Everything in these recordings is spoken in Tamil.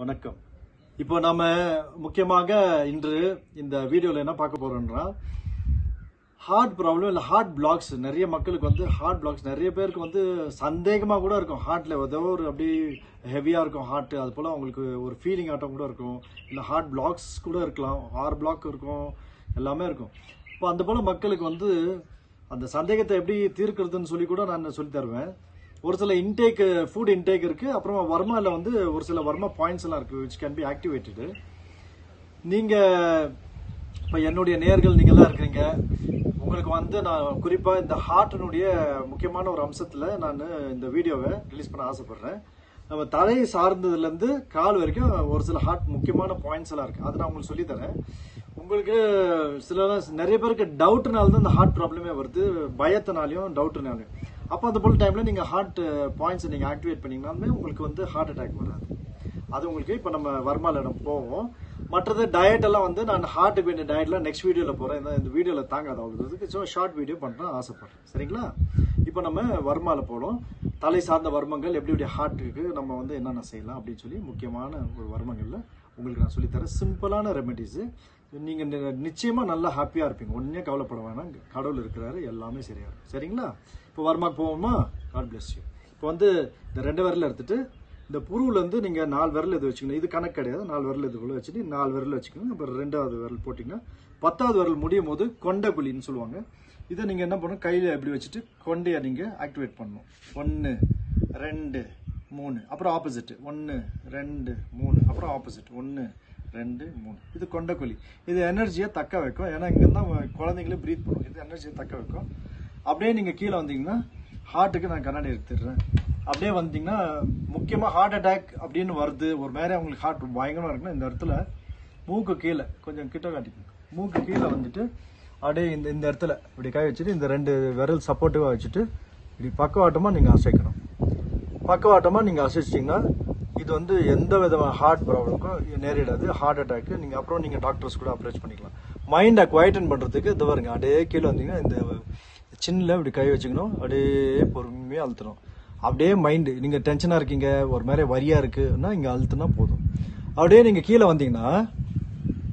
வணக்கம். இப்போ நாம முக்கியமாக இன்று இந்த வீடியோவில் என்ன பார்க்க போறோம்னா ஹார்ட் ப்ராப்ளம் இல்லை ஹார்ட் பிளாக்ஸ் நிறைய மக்களுக்கு வந்து ஹார்ட் பிளாக்ஸ் நிறைய பேருக்கு வந்து சந்தேகமாக கூட இருக்கும். ஹார்ட்ல ஏதோ ஒரு அப்படி ஹெவியாக இருக்கும் ஹார்ட்டு அது போல் அவங்களுக்கு ஒரு ஃபீலிங் ஆட்டம் கூட இருக்கும். இல்லை ஹார்ட் பிளாக்ஸ் கூட இருக்கலாம். ஹார்ட் பிளாக் இருக்கும். எல்லாமே இருக்கும். இப்போ அந்த போல் மக்களுக்கு வந்து அந்த சந்தேகத்தை எப்படி தீர்க்கிறதுன்னு சொல்லி கூட நான் சொல்லி தருவேன். ஒரு சில இன்டேக் ஃபுட் இன்டேக் இருக்குது அப்புறமா வர்மாவில் வந்து ஒரு சில வர்மா பாயிண்ட்ஸ் எல்லாம் இருக்குது விச் கேன் பி ஆக்டிவேட்டடு நீங்கள் இப்போ என்னுடைய நேர்கள் நீங்கள் எல்லாம் இருக்கிறீங்க. உங்களுக்கு வந்து நான் குறிப்பாக இந்த ஹார்ட்டினுடைய முக்கியமான ஒரு அம்சத்தில் நான் இந்த வீடியோவை ரிலீஸ் பண்ண ஆசைப்பட்றேன். நம்ம தலை சார்ந்ததுலேருந்து கால் வரைக்கும் ஒரு சில ஹார்ட் முக்கியமான பாயிண்ட்ஸ் எல்லாம் இருக்குது அதை நான் உங்களுக்கு சொல்லித்தரேன் உங்களுக்கு சில நிறைய பேருக்கு டவுட்னால தான் இந்த ஹார்ட் ப்ராப்ளமே வருது. பயத்தினாலையும் டவுட்னாலையும் அப்போ அந்த போல டைமில் நீங்கள் ஹார்ட் பாயிண்ட்ஸை uh, நீங்கள் ஆக்டிவேட் பண்ணிங்கனாலுமே உங்களுக்கு வந்து ஹார்ட் அட்டாக் வராது. அது உங்களுக்கு இப்போ நம்ம வர்மால இடம் போவோம். மற்றது டயட் எல்லாம் வந்து நான் ஹார்ட் வேண்டிய டயட்லாம் நெக்ஸ்ட் வீடியோவில் போகிறேன் இந்த- வீடியோவில் தாங்காது அவ்வளோதுக்கு ஸோ ஷார்ட் வீடியோ பண்ணுறேன் ஆசைப்பட்றேன். சரிங்களா? இப்போ நம்ம வர்மால போகிறோம் தலை சார்ந்த வர்மங்கள் எப்படி எப்படி ஹார்ட்டுக்கு நம்ம வந்து என்னென்ன செய்யலாம் அப்படின்னு சொல்லி முக்கியமான ஒரு வர்மங்களில் உங்களுக்கு நான் சொல்லித்தரேன். சிம்பிளான ரெமெடிஸு நீங்கள் நிச்சயமாக நல்லா ஹாப்பியாக இருப்பீங்க. ஒன்றே கவலைப்பட வேணாம். கடவுள் இருக்கிறாரு. எல்லாமே சரியாக இருக்கும் சரிங்களா? இப்போ வர்மாக்கு போவோமா? காட் பிளஸ் யூ இப்போ வந்து இந்த ரெண்டு விரல எடுத்துட்டு இந்த புருவிலேருந்து நீங்கள் நாலு விரல் இது வச்சுக்கணும்? இது கணக்கு கிடையாது. நாலு விரல் இதுக்குள்ளே வச்சுட்டு நாலு விரல் வச்சுக்கணும் அப்புறம் ரெண்டாவது விரல் போட்டிங்கன்னா பத்தாவது விரல் முடியும் போது கொண்ட குழின்னு சொல்லுவாங்க. இதை நீங்கள் என்ன பண்ணணும்? கையில் எப்படி வச்சுட்டு கொண்டையை நீங்கள் ஆக்டிவேட் பண்ணணும். ஒன்று ரெண்டு மூணு. அப்புறம் ஆப்போசிட் ஒன்று ரெண்டு மூணு. அப்புறம் ஆப்போசிட் ஒன்று ரெண்டு மூணு. இது கொண்டக்கொல்லி இது எனர்ஜியை தக்க வைக்கும். ஏன்னா இங்க தான் குழந்தைங்களே ப்ரீத் பண்ணும். இது எனர்ஜியை தக்க வைக்கும். அப்படியே நீங்கள் கீழே வந்தீங்கன்னா ஹார்ட்டுக்கு நான் கண்ணாடி எடுத்துடுறேன். அப்படியே வந்தீங்கன்னா முக்கியமாக ஹார்ட் அட்டாக் அப்படின்னு வருது. ஒரு மாதிரி அவங்களுக்கு ஹார்ட் பயங்கரமாக இருக்குன்னா இந்த இடத்துல மூக்கு கீழே கொஞ்சம் கிட்ட காட்டிக்கணும் மூக்கு கீழே வந்துட்டு அப்படியே இந்த இந்த இடத்துல இப்படி கை வச்சுட்டு இந்த ரெண்டு விரல் சப்போர்ட்டிவாக வச்சுட்டு இப்படி பக்கவாட்டமாக நீங்கள் அசைக்கணும். பக்கவாட்டமாக நீங்கள் அசைச்சிங்கன்னா இது வந்து எந்த விதமான ஹார்ட் ப்ராப்ளமுக்கும் நேரிடாது. ஹார்ட் அட்டாக்கு நீங்கள் அப்புறம் நீங்கள் டாக்டர்ஸ் கூட அப்ரோச் பண்ணிக்கலாம். மைண்டை குவைட்டன் பண்ணுறதுக்கு இது வருங்க அப்படியே கீழே வந்தீங்கன்னா இந்த சின்னில் இப்படி கை வச்சுக்கணும் அப்படியே பொறுமையாக அழுத்தணும். அப்படியே மைண்டு நீங்கள் டென்ஷனாக இருக்கீங்க ஒரு மாதிரி வரியாக இருக்குன்னா இங்கே அழுத்தினா போதும். அப்படியே நீங்கள் கீழே வந்தீங்கன்னா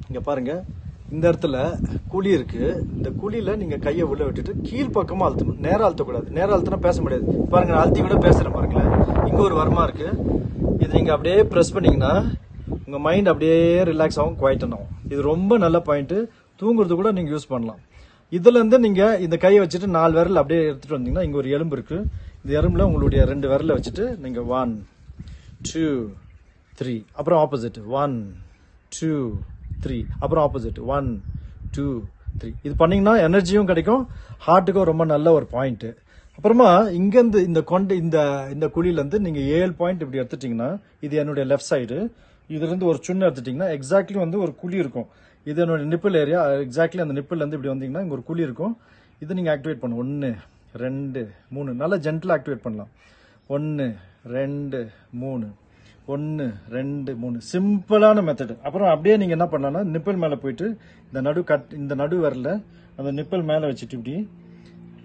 இங்கே பாருங்கள் இந்த இடத்துல குழி இருக்குது இந்த குழியில் நீங்கள் கையை உள்ளே விட்டுட்டு கீழ் பக்கமாக அழுத்தணும். நேரம் அழுத்தக்கூடாது. நேரம் அழுத்தினா பேச முடியாது. பாருங்கள் அழுத்தி கூட பேசுறேன் பாருங்களேன். இங்கே ஒரு வரமாக இருக்குது இது நீங்கள் அப்படியே ப்ரெஸ் பண்ணிங்கன்னா உங்கள் மைண்ட் அப்படியே ரிலாக்ஸ் ஆகும் குவைட்டன் ஆகும். இது ரொம்ப நல்ல பாயிண்ட்டு தூங்குறது கூட நீங்கள் யூஸ் பண்ணலாம். இதுலேருந்து நீங்கள் இந்த கையை வச்சுட்டு நாலு விரல் அப்படியே எடுத்துகிட்டு வந்தீங்கன்னா இங்கே ஒரு எலும்பு இருக்குது இந்த எலும்புல உங்களுடைய ரெண்டு விரலை வச்சுட்டு நீங்கள் ஒன் டூ த்ரீ அப்புறம் ஆப்போசிட் ஒன் டூ த்ரீ அப்புறம் ஆப்போசிட் ஒன் டூ த்ரீ இது பண்ணிங்கன்னா எனர்ஜியும் கிடைக்கும். ஹார்ட்டுக்கும் ரொம்ப நல்ல ஒரு பாயிண்ட்டு அப்புறமா இங்கேருந்து இந்த கொண்டு இந்த இந்த குழியிலேருந்து நீங்கள் ஏழு பாயிண்ட் இப்படி எடுத்துட்டிங்கன்னா இது என்னுடைய லெஃப்ட் சைடு இதுலேருந்து ஒரு சுண்ணு எடுத்துட்டிங்கன்னா எக்ஸாக்ட்லி வந்து ஒரு குழி இருக்கும். இது என்னோட நிப்பிள் ஏரியா எக்ஸாக்ட்லி அந்த நிப்பிள்லேருந்து இப்படி வந்தீங்கன்னா இங்கே ஒரு குழி இருக்கும். இது நீங்கள் ஆக்டிவேட் பண்ணணும் ஒன்று ரெண்டு மூணு. நல்லா ஜென்டில் ஆக்டிவேட் பண்ணலாம். ஒன்று ரெண்டு மூணு. ஒன்று ரெண்டு மூணு. சிம்பிளான மெத்தடு அப்புறம் அப்படியே நீங்கள் என்ன பண்ணலாம்னா நிப்பிள் மேலே போயிட்டு இந்த நடு கட் இந்த நடு வரல அந்த நிப்பிள் மேலே வச்சுட்டு இப்படி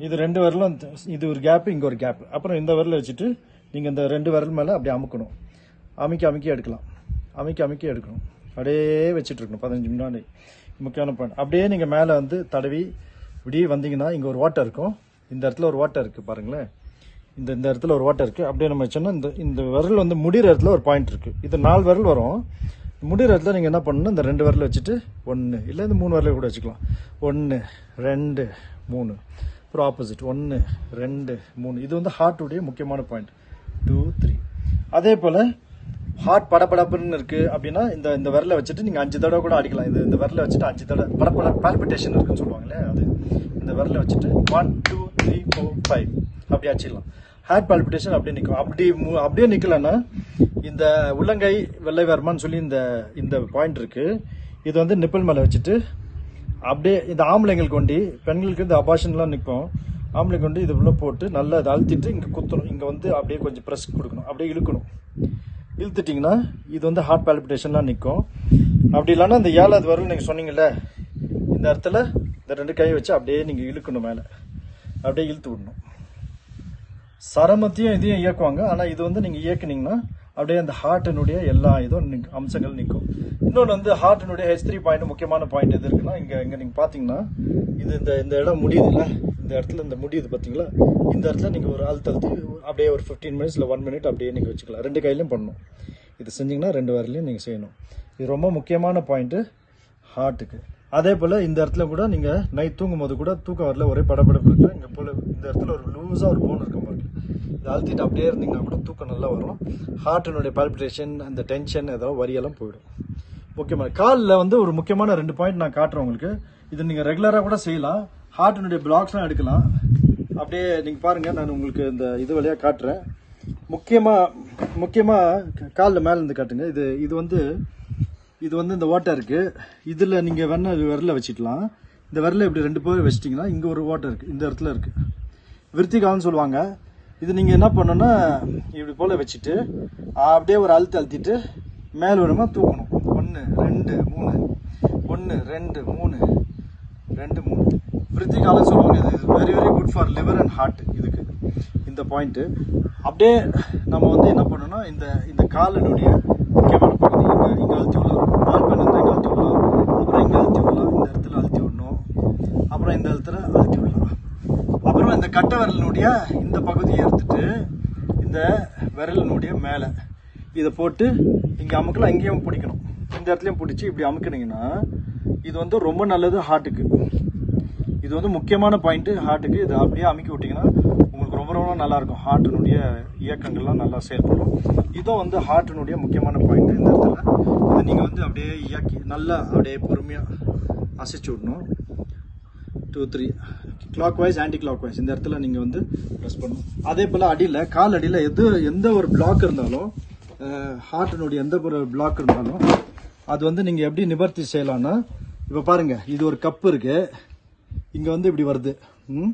இது ரெண்டு விரலும் இது ஒரு கேப் இங்கே ஒரு கேப் அப்புறம் இந்த விரல வச்சுட்டு நீங்கள் இந்த ரெண்டு விரல் மேலே அப்படியே அமுக்கணும். அமைக்க அமைக்க எடுக்கலாம். அமைக்க அமைக்க எடுக்கணும். அப்படியே வச்சுட்டு இருக்கணும் பதினஞ்சு முன்னாடி முக்கியமான பாயிண்ட் அப்படியே நீங்கள் மேலே வந்து தடவி இப்படி வந்தீங்கன்னா இங்கே ஒரு வாட்டர் இருக்கும். இந்த இடத்துல ஒரு வாட்டர் இருக்குது பாருங்களேன். இந்த இந்த இடத்துல ஒரு வாட்டர் இருக்குது அப்படியே நம்ம வச்சோன்னா இந்த இந்த விரல் வந்து முடிகிற இடத்துல ஒரு பாயிண்ட் இருக்குது இது நாலு விரல் வரும். முடிகிற இடத்துல நீங்கள் என்ன பண்ணணும்? இந்த ரெண்டு விரல் வச்சுட்டு ஒன்று இல்லை இந்த மூணு விரல கூட வச்சுக்கலாம். ஒன்று ரெண்டு மூணு. அப்புறம் ஆப்போசிட் ஒன்று ரெண்டு மூணு இது வந்து ஹார்ட்டுடைய முக்கியமான பாயிண்ட் டூ த்ரீ அதே போல் ஹார்ட் படபடப்புன்னு இருக்குது அப்படின்னா இந்த இந்த விரலை வச்சுட்டு நீங்கள் அஞ்சு தடவை கூட அடிக்கலாம். இது இந்த விரலை வச்சுட்டு அஞ்சு தடவை படபட பால்பிட்டேஷன் இருக்குன்னு சொல்லுவாங்களே அது. இந்த விரலை வச்சுட்டு one two three four five அப்படி அடிச்சிடலாம். ஹார்ட் பால்பிட்டேஷன் அப்படியே நிற்கும் அப்படி மு- அப்படியே நிற்கலன்னா இந்த உள்ளங்கை வெள்ளை வர்மான்னு சொல்லி இந்த இந்த பாயிண்ட் இருக்குது இது வந்து நிப்பிள் மேலே வச்சுட்டு அப்படியே இந்த ஆம்பளைங்களுக்கு வண்டி பெண்களுக்கு இந்த அபாஷன்லாம் நிற்கும் ஆம்பளைக்கு கொண்டு இது உள்ளே போட்டு நல்லா அதை அழுத்திட்டு இங்கே குத்தணும். இங்கே வந்து அப்படியே கொஞ்சம் ப்ரெஸ் கொடுக்கணும். அப்படியே இழுக்கணும். இழுத்துட்டிங்கன்னா இது வந்து ஹார்ட் பால்பிட்டேஷன்லாம் நிற்கும் அப்படி இல்லைன்னா இந்த ஏழாவது வரல் நீங்கள் சொன்னீங்கல்ல இந்த இடத்துல இந்த ரெண்டு கையை வச்சு அப்படியே நீங்கள் இழுக்கணும் மேலே. அப்படியே இழுத்து விடணும். சரமத்தையும் இதையும் இயக்குவாங்க. ஆனால் இது வந்து நீங்கள் இயக்குனீங்கன்னா அப்படியே அந்த ஹார்ட்டினுடைய எல்லா இதுவும் அம்சங்கள் நிற்கும். இன்னொன்று வந்து ஹார்ட்டினுடைய ஹெச் த்ரீ பாயிண்ட் முக்கியமான பாயிண்ட் எது இருக்குன்னா இங்கே இங்கே நீங்கள் பார்த்தீங்கன்னா இது இந்த இந்த இடம் முடியுதுல்ல? இந்த இடத்துல இந்த முடியுது பார்த்தீங்களா இந்த இடத்துல நீங்கள் ஒரு அழுத்த அழுத்தி அப்படியே ஒரு ஃபிஃப்டீன் மினிட்ஸ் இல்லை ஒன் மினிட் அப்படியே நீங்கள் வச்சுக்கலாம். ரெண்டு கையிலையும் பண்ணணும். இது செஞ்சிங்கன்னா ரெண்டு வரலையும் நீங்கள் செய்யணும். இது ரொம்ப முக்கியமான பாயிண்ட்டு ஹார்ட்டுக்கு அதே போல் இந்த இடத்துல கூட நீங்கள் நைட் தூங்கும் போது கூட தூக்கம் வரல ஒரே படப்படப்பு இருக்கு இங்கே போல் இந்த இடத்துல ஒரு லூஸாக ஒரு போன் இருக்க மாதிரி இது அழுத்திட்டு அப்படியே இருந்தீங்கன்னா கூட தூக்கம் நல்லா வரும். ஹார்ட்டினுடைய பால்பிட்டேஷன் அந்த டென்ஷன் ஏதோ வரியெல்லாம் போயிடும். முக்கியமான காலில் வந்து ஒரு முக்கியமான ரெண்டு பாயிண்ட் நான் காட்டுறேன் உங்களுக்கு. இது நீங்கள் ரெகுலராக கூட செய்யலாம். ஹார்ட்டினுடைய பிளாக்ஸ்லாம் எடுக்கலாம். அப்படியே நீங்கள் பாருங்கள் நான் உங்களுக்கு இந்த இது வழியாக காட்டுறேன். முக்கியமாக முக்கியமாக காலில் மேலே இருந்து காட்டுங்க. இது இது வந்து இது வந்து இந்த ஓட்டை இருக்கு. இதில் நீங்கள் வேணா விரல வச்சுக்கலாம். இந்த விரல இப்படி ரெண்டு பேர் வச்சிட்டிங்கன்னா இங்கே ஒரு ஓட்டை இருக்கு. இந்த இடத்துல இருக்கு. விருத்திகால்னு சொல்லுவாங்க. இது நீங்கள் என்ன பண்ணணும்னா இப்படி போல் வச்சுட்டு அப்படியே ஒரு அழுத்து அழுத்திட்டு மேல் விடமா தூக்கணும். ஒன்று ரெண்டு மூணு. ஒன்று ரெண்டு மூணு. ரெண்டு மூணு. விருத்திகாலம் சொல்லுவாங்க. இது very very good for liver and heart இதுக்கு. இந்த பாயிண்ட்டு அப்படியே நம்ம வந்து என்ன பண்ணணும்னா இந்த இந்த காலினுடைய முக்கியமான இங்கே அழுத்தி விடலாம் பால் பண்ணி இங்கே அழுத்தி விடலாம் அப்புறம் இங்கே அழுத்தி விடலாம். இந்த இடத்துல அழுத்தி விடணும். அப்புறம் இந்த இடத்துல அழுத்தி விடலாம். அப்புறம் இந்த கட்டை விரலினுடைய இந்த பகுதியை எடுத்துட்டு இந்த விரலினுடைய மேலே இதை போட்டு இங்கே அமுக்கலாம் இங்கேயும் பிடிக்கணும். இந்த இடத்துலையும் பிடிச்சி இப்படி அமுக்கினீங்கன்னா இது வந்து ரொம்ப நல்லது ஹார்ட்டுக்கு இது வந்து முக்கியமான பாயிண்ட்டு ஹார்ட்டுக்கு இது அப்படியே அமுக்கி விட்டிங்கன்னா உங்களுக்கு ரொம்ப ரொம்ப நல்லாயிருக்கும். ஹார்ட்டினுடைய இயக்கங்கள்லாம் நல்லா செயல்படும். இதுவும் வந்து ஹார்ட்டினுடைய முக்கியமான பாயிண்ட்டு இந்த இடத்துல. இதை நீங்கள் வந்து அப்படியே இயக்கி நல்லா அப்படியே பொறுமையாக அசைச்சு விடணும். Two three clockwise anticlockwise இந்த இடத்துல நீங்கள் வந்து ப்ரெஸ் பண்ணணும். அதே போல் அடியில் கால் அடியில் எது எந்த ஒரு பிளாக் இருந்தாலும் ஹார்ட்டினுடைய எந்த ஒரு பிளாக் இருந்தாலும் அது வந்து நீங்கள் எப்படி நிவர்த்தி செய்யலாம்னா இப்போ பாருங்கள் இது ஒரு கப்பு இருக்குது இங்கே வந்து இப்படி வருது. ம்?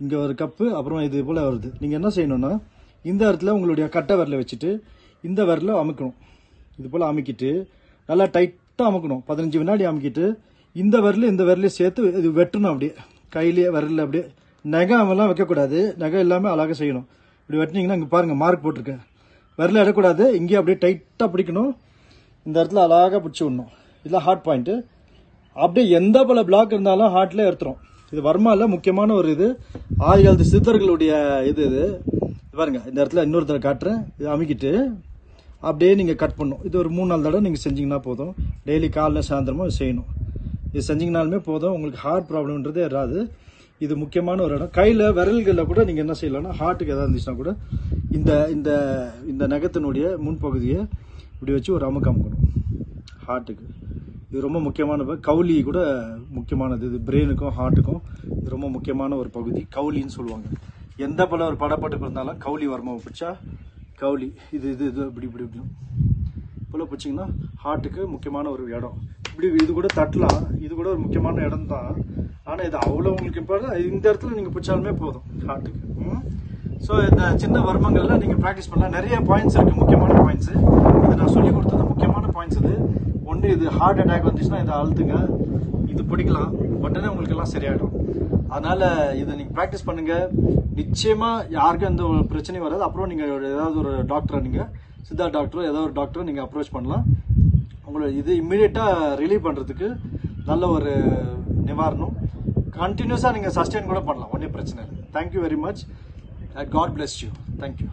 இங்கே ஒரு கப்பு அப்புறம் இது போல் வருது. நீங்கள் என்ன செய்யணும்னா இந்த இடத்துல உங்களுடைய கட்டை விரலை வச்சுட்டு இந்த விரலை அமுக்கணும். இது போல் அமுக்கிட்டு நல்லா டைட்டாக அமுக்கணும். பதினஞ்சு வினாடி அமுக்கிட்டு இந்த விரல் இந்த விரலையும் சேர்த்து இது வெட்டணும் அப்படியே. கையிலேயே விரலில் அப்படியே. நகை அவெல்லாம் வைக்கக்கூடாது. நகை எல்லாமே அழகாக செய்யணும். இப்படி வெட்டினீங்கன்னா இங்கே பாருங்கள் மார்க் போட்டிருக்கேன். விரல இடக்கூடாது இங்கேயே அப்படியே டைட்டாக பிடிக்கணும். இந்த இடத்துல அழகாக பிடிச்சி விடணும். இதெல்லாம் ஹார்ட் பாயிண்ட்டு அப்படியே எந்த பல பிளாக் இருந்தாலும் ஹார்ட்லேயே எடுத்துரும் இது வர்மாவில் முக்கியமான ஒரு இது. ஆதி காலத்து சித்தர்களுடைய இது இது. இது பாருங்க இந்த இடத்துல இன்னொருத்தரை காட்டுறேன். இது அமுக்கிட்டு அப்படியே நீங்கள் கட் பண்ணும். இது ஒரு மூணு நாள் தடவை நீங்கள் செஞ்சிங்கன்னா போதும். டெய்லி காலைல சாயந்தரமும் செய்யணும். இது செஞ்சிங்கனாலுமே போதும். உங்களுக்கு ஹார்ட் ப்ராப்ளம்ன்றதே வராது. இது முக்கியமான ஒரு இடம். கையில் விரல்களில் கூட நீங்கள் என்ன செய்யலாம்னா ஹார்ட்டுக்கு எதாவது இருந்துச்சுன்னா கூட இந்த இந்த இந்த நகத்தினுடைய முன்பகுதியை இப்படி வச்சு ஒரு அமுக்கு அமுக்கணும். ஹார்ட்டுக்கு இது ரொம்ப முக்கியமான கவுலி கூட முக்கியமானது. இது பிரெயினுக்கும் ஹார்ட்டுக்கும் இது ரொம்ப முக்கியமான ஒரு பகுதி. கவுலின்னு சொல்லுவாங்க. எந்த போல ஒரு படப்பட்டு இருந்தாலும் கவுலி வரமாவை பிடிச்சா கவுலி. இது இது இது இப்படி இப்படி இப்படி. போல பிடிச்சிங்கன்னா ஹார்ட்டுக்கு முக்கியமான ஒரு இடம். இப்படி இது கூட தட்டலாம். இது கூட ஒரு முக்கியமான இடம் தான் ஆனால் இது அவ்வளோ உங்களுக்கு இப்போ இந்த இடத்துல நீங்கள் பிடிச்சாலுமே போதும் ஹார்ட்டுக்கு ஸோ இந்த சின்ன வர்மங்கள்ல நீங்கள் ப்ராக்டிஸ் பண்ணலாம். நிறைய பாயிண்ட்ஸ் இருக்குது முக்கியமான பாயிண்ட்ஸு இது நான் சொல்லி கொடுத்தது முக்கியமான பாயிண்ட்ஸ் இது. வந்து இது ஹார்ட் அட்டாக் வந்துச்சுன்னா இதை அழுத்துங்க. இது பிடிக்கலாம். உடனே உங்களுக்கு எல்லாம் சரியாயிடும். அதனால இதை நீங்க ப்ராக்டிஸ் பண்ணுங்க. நிச்சயமா யாருக்கும் எந்த ஒரு பிரச்சனையும் வராது. அப்புறம் நீங்க ஏதாவது ஒரு டாக்டரை நீங்க சித்தா டாக்டரோ ஏதாவது ஒரு டாக்டரை நீங்க அப்ரோச் பண்ணலாம். உங்களோட இது இம்மிடியட்டா ரிலீவ் பண்றதுக்கு நல்ல ஒரு நிவாரணம். கண்டினியூஸா நீங்க சஸ்டெயின் கூட பண்ணலாம். ஒன்றும் பிரச்சனை இல்லை. Thank you very much God bless you thank you